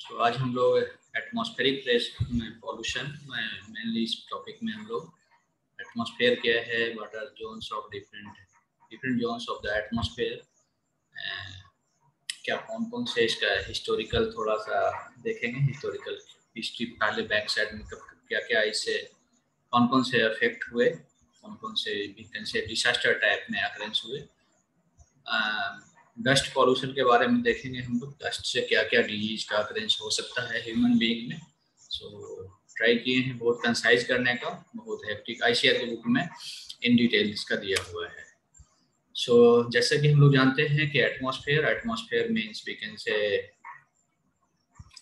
सो आज हम लोग एटमॉस्फेरिक प्रेस में पॉल्यूशन मेनली इस टॉपिक में हम लोग एटमॉस्फेयर क्या है what are zones of different different zones of the atmosphere क्या कौन कौन से इसका हिस्टोरिकल थोड़ा सा देखेंगे हिस्टोरिकल हिस्ट्री पहले बैक साइड में कब क्या क्या इससे कौन कौन से अफेक्ट हुए कौन कौन से डिसास्टर टाइप में अक्रेंस हुए। डस्ट पॉल्यूशन के बारे में देखेंगे हम लोग। डस्ट से क्या क्या डिज़ीज़ का अक्रेंस हो सकता है ह्यूमन बीइंग में। सो ट्राई किए हैं बहुत कंसाइज करने का बहुत हेक्टिक आई के बुक में इन डिटेल इसका दिया हुआ है। सो so, जैसे कि हम लोग जानते हैं कि atmosphere atmosphere means we can say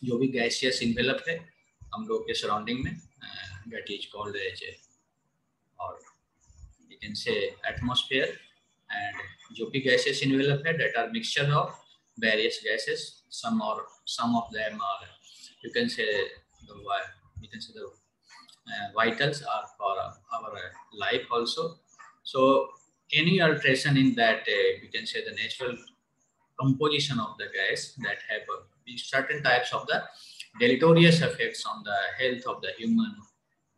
जो भी गैसियस इन्वेलप है हम लोग के सराउंडिंग में डेट इज़ कॉल्ड एज और we can say atmosphere and जो भी गैसेस इन्वेलप है that are mixture of various gases some or some of them are you can say the you can say the uh, vitals are for uh, our uh, life also so any alteration in that uh, you can say the natural composition of the gas that have uh, certain types of the deleterious effects on the health of the human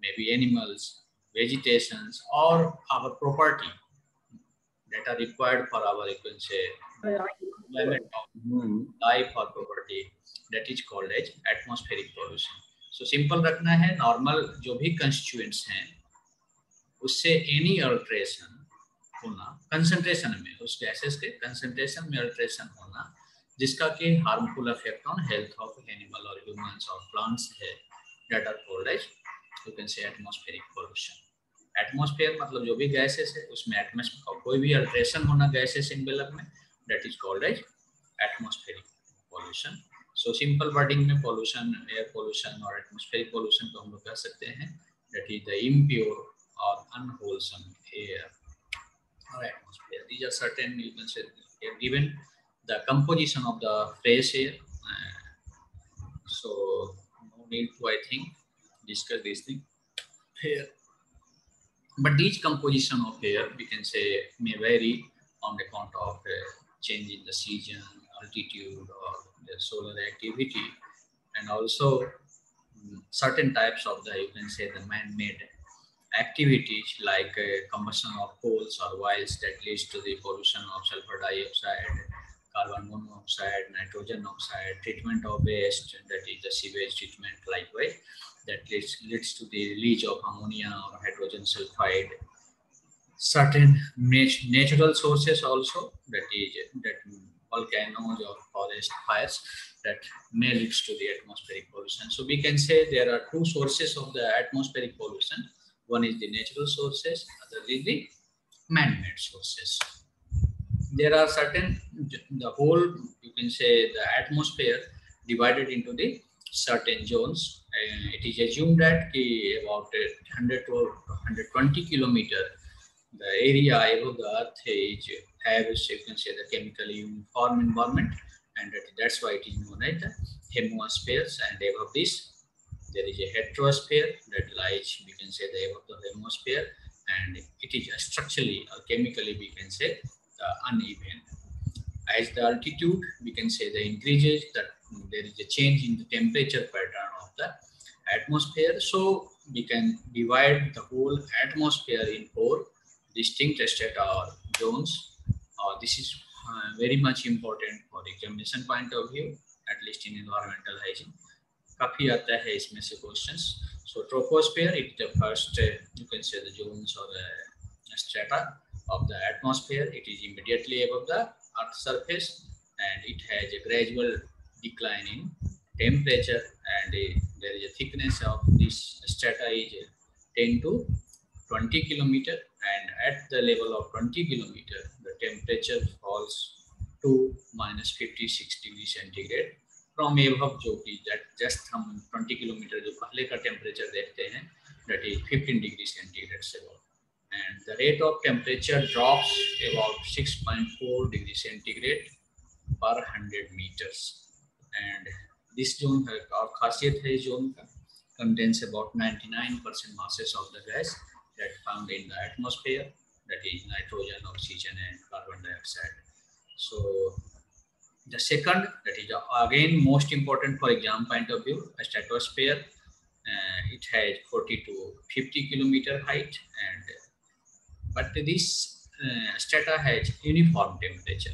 maybe animals vegetations or our property That are required for our, you can say, environment of life or property. That is called as atmospheric pollution. So simple रखना है normal जो भी constituents हैं उससे any alteration होना concentration में उस gases के concentration में alteration होना जिसका कि harmful effect on health of animal or humans or plants है that are called as you can say atmospheric pollution. Atmosphere मतलब जो भी गैसेस है, उसमें एटमोस्फेयर कोई भी अल्ट्रेशन होना गैसेस इन इनवेलप में that is called as atmospheric pollution so simple wording में पॉल्यूशन एयर पॉल्यूशन और एटमोस्फेरिक पॉल्यूशन को हम लोग कह सकते हैं दैट इज़ द इम्प्योर और अनहोलसम एयर और atmosphere these are certain you can say given the composition of the fresh air so, no need to, i think but each composition of air we can say may vary on account of uh, change in the season altitude or the solar activity. And also um, certain types of the you can say the man-made activities like uh, combustion of coals or oils that leads to the pollution of sulfur dioxide carbon monoxide nitrogen oxide treatment of waste that is the sewage treatment likewise that leads, leads to the release of ammonia or hydrogen sulfide. Certain natural sources also, that is that volcanoes or forest fires that may lead to the atmospheric pollution. So we can say there are two sources of the atmospheric pollution. One is the natural sources, other is the man-made sources. There are certain, the whole, you can say the atmosphere divided into the certain zones it is assumed that about 100 to 120 kilometer the area above the earth is has you can say the chemically uniform environment and that's why it is known as the hemispheres and above this there is a heterosphere that lies we can say the above the hemisphere and it is structurally or chemically we can say the uneven. As the altitude we can say the increases that there is a change in the temperature pattern of the atmosphere. So we can divide the whole atmosphere in four distinct strata or zones. Uh, this is uh, very much important for examination point of view, at least in environmental hygiene. काफी आता है इसमें से questions. So troposphere, it the first uh, you can say the zones or the strata of the atmosphere. It is immediately above the Earth surface and it has a gradual decline in temperature and there is a thickness of this strata is 10 to 20 kilometer and at the level of 20 kilometer the temperature falls to minus 56 degree centigrade from above जो कि just हम 20 kilometer जो पहले का temperature देखते हैं that is 15 degree centigrade से above and the rate of temperature drops about 6.4 degree centigrade per 100 meters and this zone और खासियत है zone का contains about 99% masses of the gas that found in the atmosphere that is nitrogen oxygen and carbon dioxide so The second, that is again most important for exam point of view, a stratosphere. Uh, it has 40 to 50 kilometer height, and but this uh, strata has uniform temperature.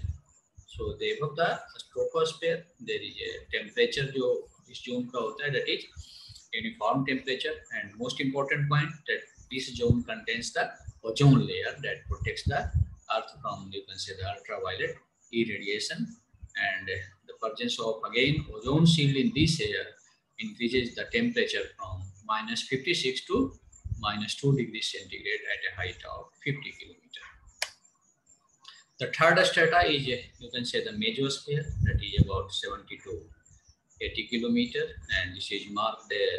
So the above the troposphere, there is a temperature जो इस zone का होता है that is uniform temperature, and most important point that this zone contains the ozone layer that protects the earth from you can say the ultraviolet irradiation and the presence of again ozone shield in this air increases the temperature from minus 56 to minus 2 degrees centigrade at a height of 50 kilometer. The third strata is you can say the mesosphere that is about 70 to 80 kilometer and this is marked uh,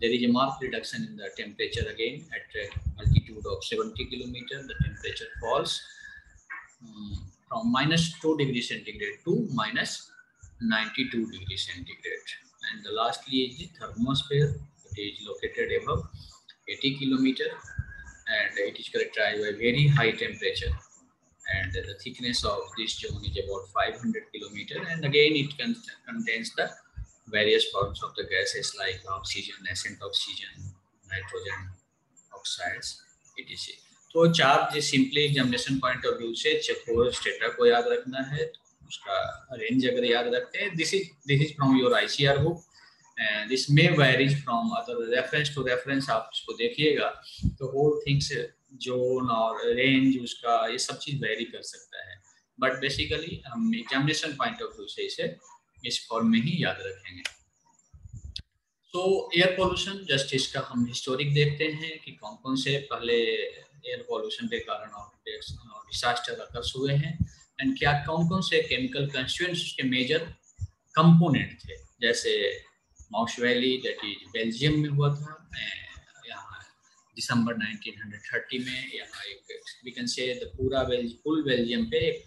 there is a marked reduction in the temperature again at altitude of 70 kilometer the temperature falls um, from minus 2 degrees centigrade to minus 92 degrees centigrade. And the lastly is the thermosphere. It is located above 80 kilometer and it is characterized by very high temperature. And the thickness of this zone is about 500 kilometer. And again, it can, contains the various forms of the gases like oxygen, nascent oxygen, nitrogen oxides, etc. तो चार जो simply examination point of view से चकोर strata को याद रखना है उसका रेंज अगर याद रखते हैं this is this is from your ICR book this may varies from other reference to reference आप इसको देखिएगा तो होल थिंग्स जोन और रेंज उसका ये सब चीज़ वेरी कर सकता है। बट बेसिकली हम एग्जामिनेशन पॉइंट ऑफ़ व्यू से इसे इस फॉर्म में ही याद रखेंगे। तो एयर पोल्यूशन जस्ट इसका हम हिस्टोरिक देखते हैं कि कौन कौन से पहले एयर पॉल्यूशन के कारण और डिसास्टर अकर्स हुए हैं। एंड क्या कौन कौन से केमिकल कंस्टिट्यूएंट्स के मेजर कंपोनेंट थे? जैसे Meuse valley that is Belgium में हुआ था यहाँ दिसंबर 1930 में वी कैन से द पूरा फुल बेल्जियम पे एक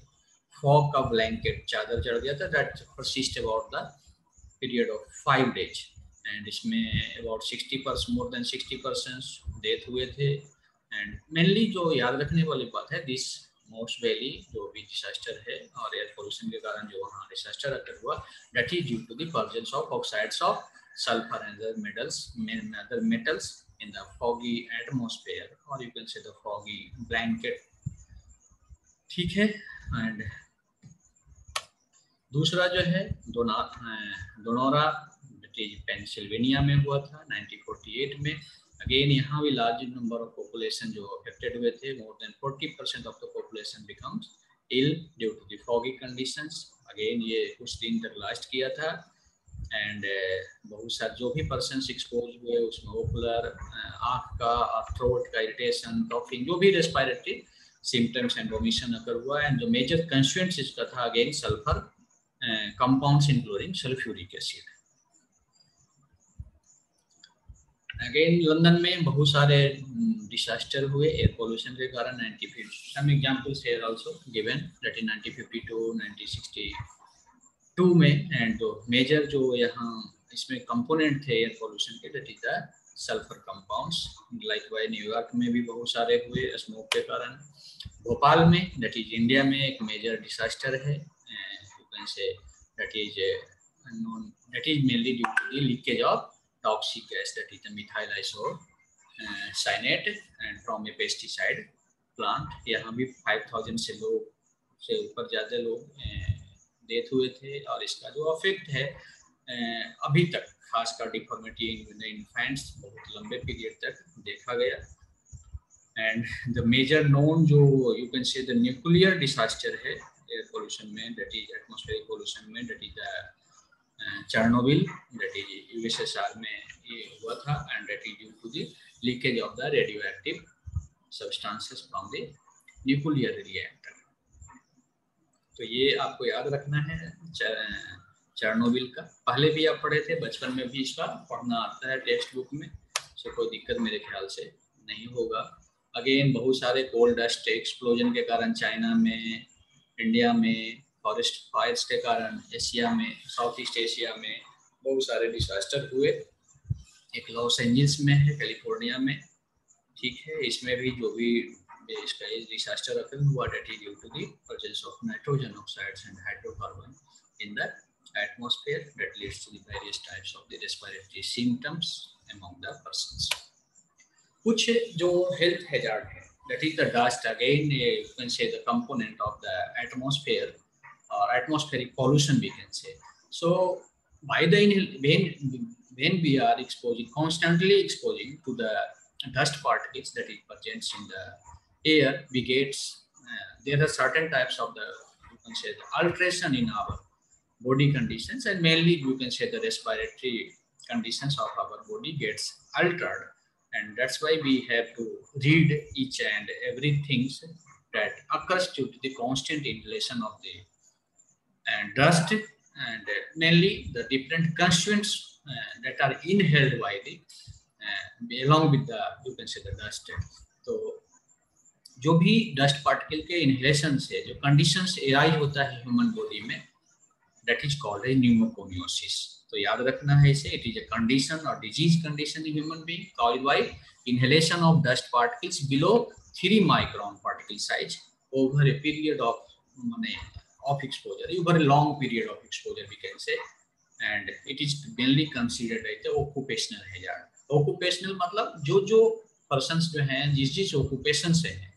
फॉग का ब्लैंकेट चादर चढ़ गया था। That persist about the period of five days and इसमें about sixty percent more than sixty percent death हुए थे। एंड मेनली जो याद रखने वाली बात है दिस मोस्ट वैली जो भी डिसास्टर है और एयर पोल्यूशन के कारण जो वहाँ डिसास्टर अकर हुआ that is due to the of oxides of other metals other metals in the foggy atmosphere, or you can say the foggy blanket. ठीक है? एंड दूसरा जो है, दोना दोनोरा पेंसिल्वेनिया में हुआ था 1948 में। अगेन यहाँ भी लार्ज नंबर ऑफ़ पॉपुलेशन जो अफेक्टेड हुए थे more than 40 percent of the population becomes ill due to the foggy conditions again ये कुछ दिन तक लास्ट किया था। एंड uh, बहुत सारे जो भी पर्सन एक्सपोज हुए उसमें ओकुलर आँख का थ्रोट का इरिटेशन कॉफिंग जो भी respiratory symptoms and vomiting occur हुआ एंड जो मेजर कंस्टिट्यूएंट्स इसका था again sulphur compounds including sulphuric acid again London में बहुत सारे डिसास्टर हुए एयर पोल्यूशन के कारण ninety some examples here also given that in 1952 1962 में एंड मेजर जो यहाँ इसमें कंपोनेंट थे एयर पोल्यूशन के that is the sulphur compounds like why New York में भी बहुत सारे हुए स्मोक के कारण. भोपाल में दैट इज़ इंडिया में एक मेजर डिसास्टर है इज़ टू यहाँ भी 5000 से लोग, से ऊपर ज़्यादा लोग डेथ हुए थे और इसका जो अफेक्ट है अभी तक, खासकर डिफॉर्मिटी इन इन्फेंट्स बहुत लंबे पीरियड तक देखा गया। एंड द मेजर नोन जो you can say the nuclear disaster है एयर पोल्यूशन में दैट इज़ एटमोस्फेरिक पोल्यूशन में that is the Chernobyl that is USSR में ये हुआ था and that is due to the leakage of the radioactive substances from the nuclear reactor तो ये आपको याद रखना है चर्नोबिल का। पहले भी आप पढ़े थे, बचपन में भी इसका पढ़ना आता है टेक्स्ट बुक में, सो कोई दिक्कत मेरे ख्याल से नहीं होगा। अगेन, बहुत सारे कोल्ड डस्ट एक्सप्लोजन के कारण चाइना में, इंडिया में, फॉरेस्ट फायर्स के कारण, एशिया में, साउथ ईस्ट एशिया में बहुत सारे डिजास्टर हुए। एक लॉस एंजल्स में है, कैलिफ़ोर्निया में। ठीक है, इसमें भी जो भी पे इसका disaster occurring हुआ that is due to the presence of nitrogen oxides and hydrocarbon in the atmosphere that leads to the various types of the respiratory symptoms among the persons. कुछ जो health hazard है that is the dust again you can say the component of the atmosphere or atmospheric pollution we can say. So by the when when we are exposing constantly exposing to the dust particles that is present in the air, we get uh, there are certain types of the you can say the alteration in our body conditions and mainly you can say the respiratory conditions of our body gets altered. And that's why we have to read each and everything that occurs due to the constant inhalation of the and dust and mainly the different constituents uh, that are inhaled by the uh, along with the you can say the dust. तो जो भी dust particle के inhalation से जो condition arise होता है human body में that is called a pneumoconiosis तो याद रखना है इसे इट इज़ ए कंडीशन और disease condition in human being called by inhalation of dust particles below 3 micron particle size over a period of माने, of exposure, over a long period of exposure, we can say. And it is mainly considered as the occupational hazard. Occupational मतलब जो जो person जो हैं जिस जिस occupation से हैं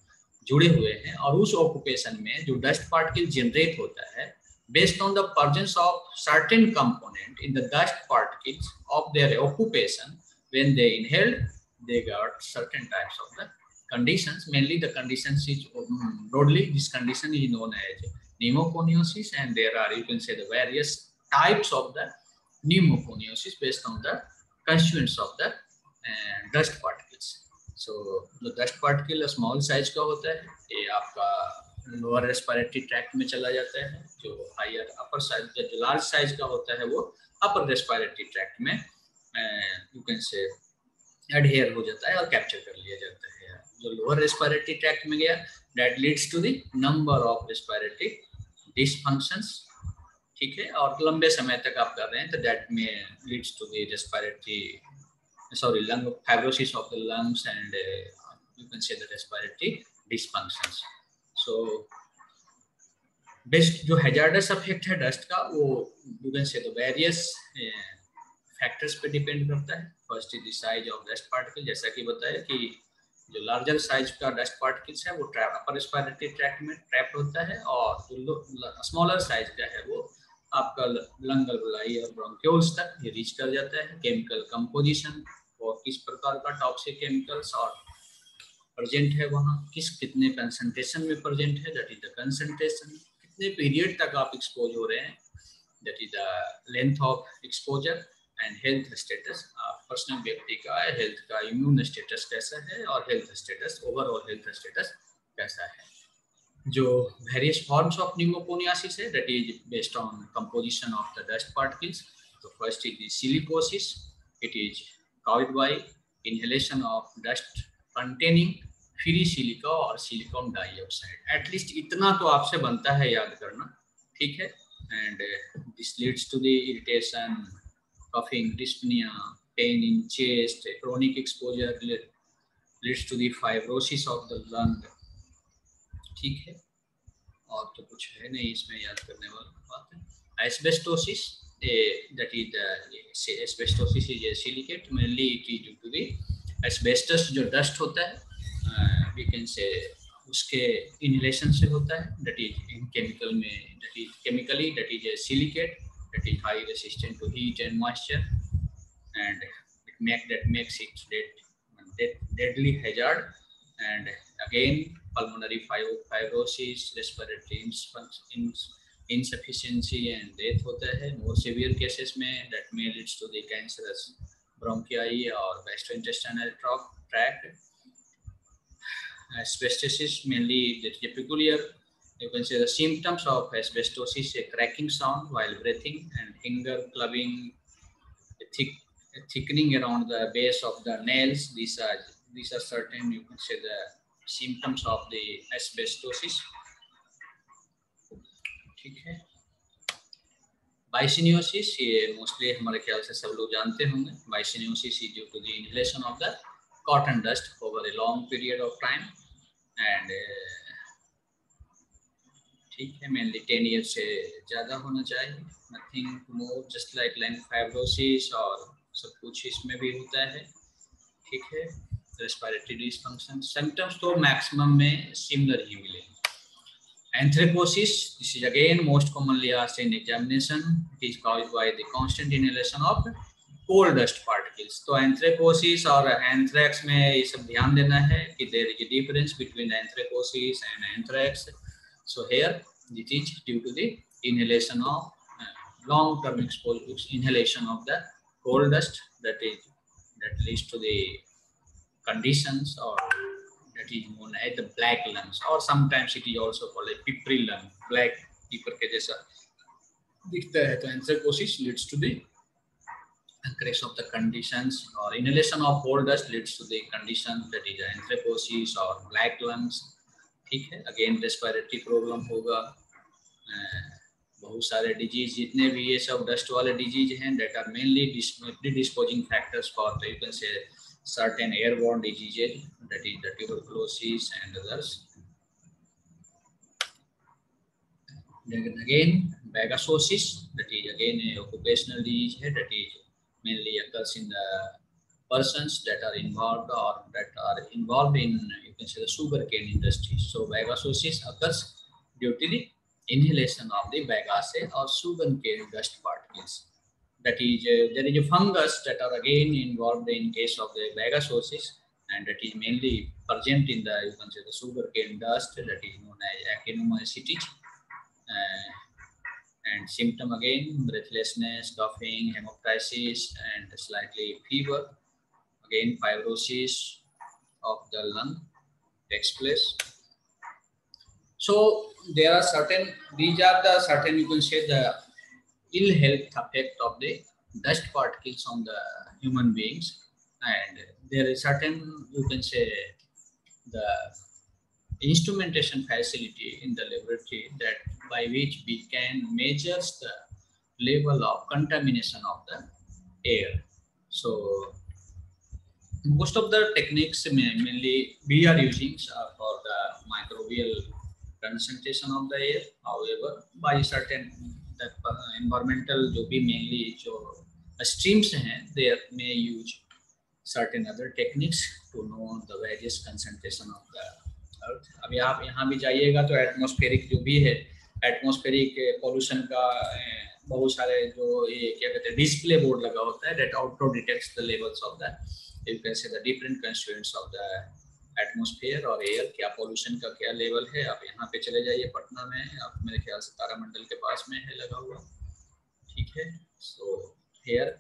जुड़े हुए हैं और उस ऑक्यूपेशन में जो डस्ट पार्टिकल जनरेट होता है based on the presence of certain component in the dust particles of their occupation when they inhale they got certain types of the conditions mainly the conditions is broadly this condition is known as pneumoconiosis and there are you can say the various types of the pneumoconiosis based on the constituents of the dust particles so, the dust particle small size का होता है, ये आपका lower respiratory tract में चला जाता है, जो हायर अपर साइज़ जो लार्ज साइज़ का होता है वो अपर रेस्पिरेटरी ट्रैक्ट में यू कैन से एडहेयर हो जाता है और कैप्चर कर लिया जाता है। जो लोअर रेस्पिरेटरी ट्रैक्ट में गया, that leads to the number of respiratory dysfunctions ठीक है? और लंबे समय तक आप कर रहे हैं तो दैट में leads to the respiratory sorry lung fibrosis of the lungs and uh, you can say the respiratory dysfunctions. So best जो हैजार्डस इफ़ेक्ट है डस्ट का वो can say the various factors पे डिपेंड करता है। First is the size of dust particle जैसा कि बताया कि जो लार्जर साइज़ का डस्ट पार्टिकल्स है वो ट्रैप अपर रेस्पिरेटरी ट्रैक्ट में ट्रैप होता है और जो स्मॉलर साइज़ का है वो आपका लंग अल्वलाई और ब्रोंक्यूल्स तक ये रीच कर जाता है। केमिकल कंपोजिशन और किस प्रकार का टॉक्सिक केमिकल्स और प्रेजेंट है वहाँ? किस, कितने कंसंट्रेशन में प्रेजेंट है? दैट इज़ द कंसंट्रेशन कितने पीरियड तक आप एक्सपोज हो रहे हैं? That is the length of exposure and health status personal व्यक्ति का हेल्थ का इम्यून स्टेटस कैसा है और health status overall health status कैसा है? जो वेरियस फॉर्म्स ऑफ़ न्यूमोकोनियासिस है that is based on composition of the dust particles तो first is silicosis it is caused by inhalation of dust containing free silica और silicon dioxide at least इतना तो आपसे बनता है याद करना ठीक है and this leads to the irritation coughing, dyspnea, pain in chest, chronic exposure leads to the fibrosis of the lung. ठीक है और तो कुछ है नहीं इसमें याद करने वाला बात है asbestosis that is the asbestosis is a silicate mainly it is due to the asbestos जो dust होता है uh, we can say उसके inhalation से होता है that is in chemical में that is chemically that is a silicate that is high resistant to heat and moisture and it make that makes it dead, deadly hazard and again pulmonary fibrosis respiratory severe cases mein that may leads to the cancerous bronchi or gastrointestinal tract asbestosis mainly that is a peculiar you can say the symptoms of asbestosis a cracking sound while breathing and finger clubbing a thick a thickening around the base of the nails these are these are certain you can say the symptoms of the asbestosis ठीक है। बाइसिनियोसिस ये mostly हमारे ख्याल से सब लोग जानते होंगे। Byssinosis is due to the inhalation of the cotton dust over a long period of time and ठीक है मेनली टेन ईयर से ज़्यादा होना चाहिए। Nothing more just like lung fibrosis और सब कुछ इसमें भी होता है। ठीक है रेस्पिरेटरी डिसफंक्शन सिम्टम्स तो मैक्सिमम में सिमिलर ही मिलेंगे। Anthracosis, this is again most commonly asked in examination. It is caused by the constant inhalation of coal dust particles. तो anthracosis और anthrax में ये सब ध्यान देना है कि there is a difference between anthracosis and anthrax. So here it is due to the inhalation of uh, long-term exposure, inhalation of the coal dust that is that leads to the conditions or that is known as the black lungs, or sometimes it is also called a pipri lung, black deeper cages. दिखता है तो एंसर कोशिश leads to द्रेस of the conditions और inhalation of cold dust leads to the condition that is answer और black lungs ठीक है? अगेन रेस्पायरेटरी प्रॉब्लम होगा। बहुत सारे डिज़ीज़ जितने भी ये सब डस्ट वाले डिज़ीज़ हैं that are mainly disposing factors for you can say certain airborne diseases, that is the tuberculosis and others. Then again, bagasosis, that is again a occupational disease, that is mainly occurs in the persons that are involved or that are involved in, you can say, the sugar cane industry. So bagasosis occurs due to the inhalation of the bagasse or sugar cane dust particles that is uh, there is a fungus that are again involved in case of the bagasosis and that is mainly present in the you can say the sugar cane dust that is known as acetich uh, and symptom again breathlessness coughing hemoptysis and slightly fever. Again fibrosis of the lung takes place. So there are certain these are the certain you can say the ill health effect of the dust particles on the human beings. And there is certain you can say the instrumentation facility in the laboratory that by which we can measure the level of contamination of the air. So most of the techniques mainly we are using are for the microbial concentration of the air. However by certain environmental uh, जो भी mainly जो streams हैं there may use certain other techniques to know the various concentration of the earth अभी आप यहाँ भी जाइएगा तो एटमोस्फेरिक जो भी है एटमोस्फेरिक पोल्यूशन का बहुत सारे जो ये क्या कहते हैं डिस्प्ले बोर्ड लगा होता है that out detect the levels of the you can say the different constituents of the atmosphere और एयर क्या पोल्यूशन का क्या लेवल है? आप यहाँ पे चले जाइए, पटना में आप मेरे ख्याल से तारामंडल के पास में है लगा हुआ। ठीक है? So here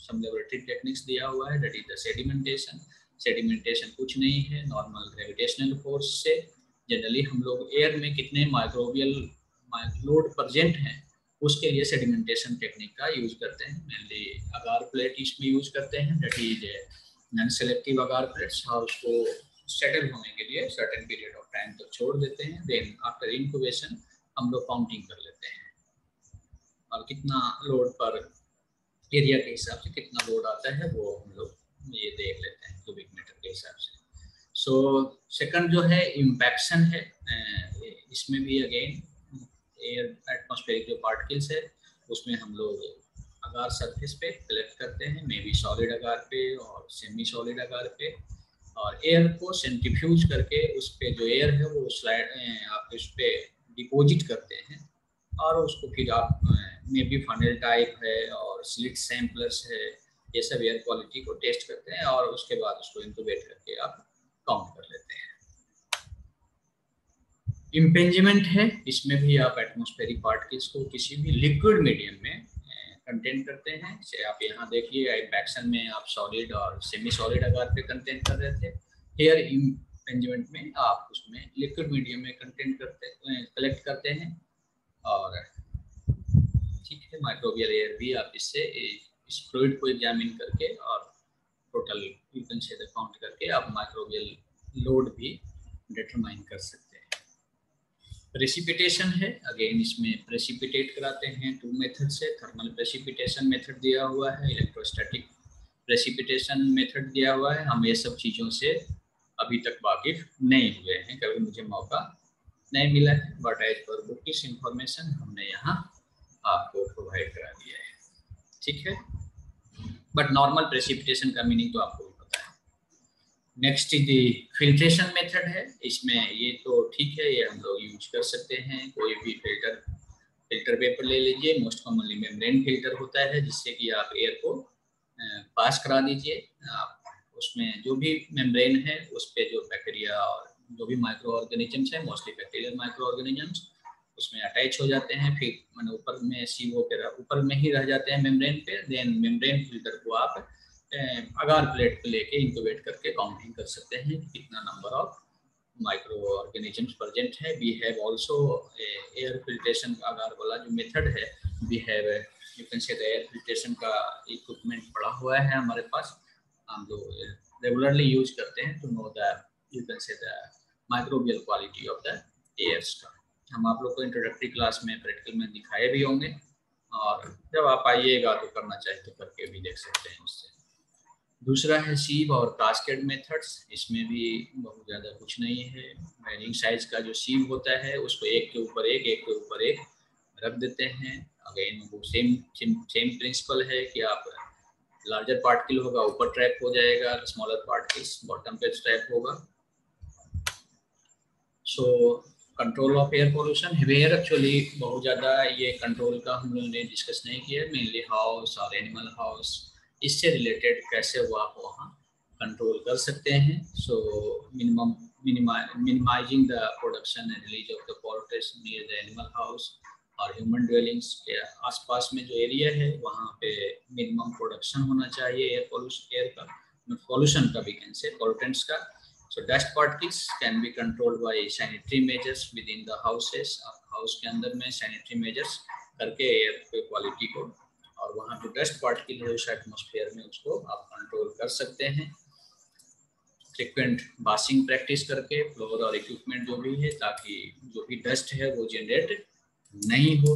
some laboratory techniques दिया हुआ है that is the sedimentation sedimentation कुछ नहीं है नॉर्मल ग्रेविटेशनल फोर्स से। जनरली हम लोग एयर में कितने माइक्रोबियल लोड प्रेजेंट हैं, उसके लिए सेडिमेंटेशन टेक्निक का यूज़ करते हैं। मेनली अगार प्लेट इसमें यूज़ करते हैं that is non selective agar plates और उसको सेटल होने के लिए सर्टेन पीरियड ऑफ़ टाइम तक छोड़ देते हैं। देन आफ्टर इंक्यूबेशन हम लोग काउंटिंग कर लेते हैं। और कितना लोड पर एरिया के हिसाब से कितना लोड आता है वो हम लोग ये देख लेते हैं क्यूबिक मीटर के हिसाब से। सो so, सेकंड जो है इम्पैक्शन है। इसमें भी अगेन एयर एटमोस्फेरिक जो पार्टिकल्स है उसमें हम लोग अगार सरफेस पे कलेक्ट करते हैं। मे बी सॉलिड अगार पे और सेमी सॉलिड अगार पे। और एयर को सेंट्रीफ्यूज करके उस पर जो एयर है वो स्लाइड आप उस पर डिपोजिट करते हैं और उसको फिर आप मे बी फनल टाइप है और स्लिट सैम्पलर्स है, ये सब एयर क्वालिटी को टेस्ट करते हैं और उसके बाद उसको इंक्यूबेट करके आप काउंट कर लेते हैं। इम्पेंजमेंट है, इसमें भी आप एटमोस्फेरिक पार्टिकल्स को किसी भी लिक्विड मीडियम में कंटेंट करते हैं। जैसे आप यहाँ देखिए इम्पैक्शन में आप सॉलिड और सेमी सॉलिड आकार पे कंटेंट कर रहे थे हेयर इम्पेंजमेंट में आप उसमें लिक्विड मीडियम में कंटेंट करते कलेक्ट करते हैं। और ठीक है माइक्रोबियल एयर भी आप इससे, इस फ्लूइड को एग्जामिन करके और total you can say count करके आप माइक्रोबियल लोड भी डिटरमाइन कर सकते हैं। प्रेसिपिटेशन है। अगेन इसमें प्रेसिपिटेट कराते हैं टू मेथड से। थर्मल प्रेसिपिटेशन मेथड दिया हुआ है। इलेक्ट्रोस्टैटिक प्रेसिपिटेशन मेथड दिया हुआ है। हम ये सब चीज़ों से अभी तक वाकिफ नहीं हुए हैं। कभी मुझे मौका नहीं मिला है। बट एज पर बुक किस इंफॉर्मेशन हमने यहाँ आपको प्रोवाइड करा दिया है। ठीक है? बट नॉर्मल प्रेसिपिटेशन का मीनिंग तो आपको नेक्स्ट दी फिल्ट्रेशन मेथड है। इसमें ये तो ठीक है, ये हम लोग यूज़ कर सकते हैं। कोई भी फ़िल्टर फ़िल्टर पेपर ले लीजिए। मोस्ट कॉमनली मेम्ब्रेन फ़िल्टर होता है, जिससे कि आप एयर को पास करा दीजिए। आप उसमें जो भी मेम्ब्रेन है, उस पर जो बैक्टीरिया और जो भी माइक्रो ऑर्गेनिजम्स है मोस्टली बैक्टीरियल माइक्रो ऑर्गेनिजम्स उसमें अटैच हो जाते हैं। फिर मैंने ऊपर में सीवो के ऊपर में ही रह जाते हैं मेम्ब्रेन पे। देन मेम्ब्रेन फ़िल्टर को आप अगार प्लेट पे लेके इंक्यूबेट करके काउंटिंग कर सकते हैं कि कितना number of micro organisms present है we have also air filtration agar वाला जो मेथड है we have you can say air filtration का इक्विपमेंट पड़ा हुआ है हमारे पास। हम लोग रेगुलरली यूज़ करते हैं to know the you can say the microbial quality of the airs का। हम आप लोग को इंट्रोडक्टरी क्लास में प्रैक्टिकल में दिखाए भी होंगे और जब आप आइएगा तो करना चाहिए तो करके भी देख सकते हैं उससे। दूसरा है सीव और कास्केड मेथड्स। इसमें भी बहुत ज़्यादा कुछ नहीं है। वैरिंग साइज़ का जो सीव होता है, उसको एक के ऊपर एक एक के ऊपर एक रख देते हैं। अगेन वो सेम सेम प्रिंसिपल है कि आप लार्जर पार्टिकल होगा, ऊपर ट्रैप हो जाएगा स्मॉलर पार्टिकल्स बॉटम पे ट्रैप होगा। So control of air pollution here actually बहुत ज़्यादा ये कंट्रोल का हम लोगों ने डिस्कस नहीं किया। मेनली हाउस और एनिमल हाउस इससे रिलेटेड कैसे वो आप वहाँ कंट्रोल कर सकते हैं so minimum minimizing the production and release of the pollutants near the animal house और ह्यूमन ड्वेलिंग्स के आसपास में जो एरिया है, वहाँ पे मिनिमम प्रोडक्शन होना चाहिए एयर पोल्यूशन एयर का पोल्यूशन का भी कैन से पोल्यूटेंट्स का So, dust particles can be controlled by sanitary measures within the houses. House के अंदर में sanitary measures करके एयर क्वालिटी को और वहाँ जो डस्ट पार्टिकल एटमोसफेयर में उसको आप कंट्रोल कर सकते हैं। फ्रिक्वेंट वाशिंग प्रैक्टिस करके फ्लोर और इक्विपमेंट जो भी है, ताकि जो भी डस्ट है, वो जनरेट नहीं हो।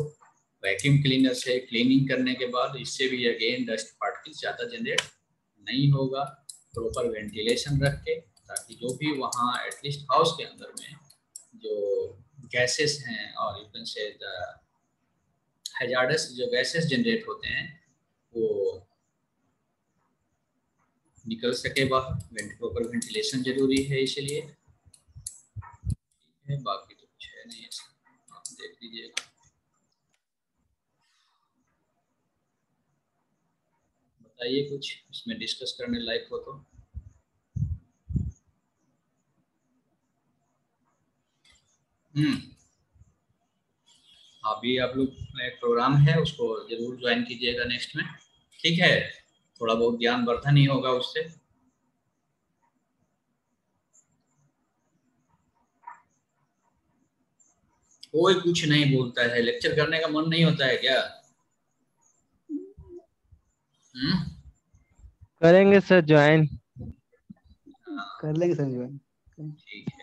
वैक्यूम क्लीनर से क्लीनिंग करने के बाद इससे भी अगेन डस्ट पार्टिकल ज़्यादा जनरेट नहीं होगा। प्रॉपर वेंटिलेशन रख के, ताकि जो भी वहाँ एटलीस्ट हाउस के अंदर में जो गैसेस हैं और यू कैन से हजार्डस जो गैसेस जनरेट होते हैं, वो निकल सके बाहर प्रॉपर वेंटिलेशन ज़रूरी है इसलिए। बाकी तो कुछ है नहीं। आप देख लीजिएगा बताइए कुछ, इसमें डिस्कस करने लायक हो तो। हम्म। अभी आप लोग एक प्रोग्राम है उसको ज़रूर ज्वाइन कीजिएगा नेक्स्ट में। ठीक है? थोड़ा बहुत ज्ञान वर्धन ही होगा उससे। कोई कुछ नहीं बोलता है। लेक्चर करने का मन नहीं होता है क्या? हम्म? करेंगे सर ज्वाइन हाँ। कर लेंगे सर ज्वाइन ठीक है।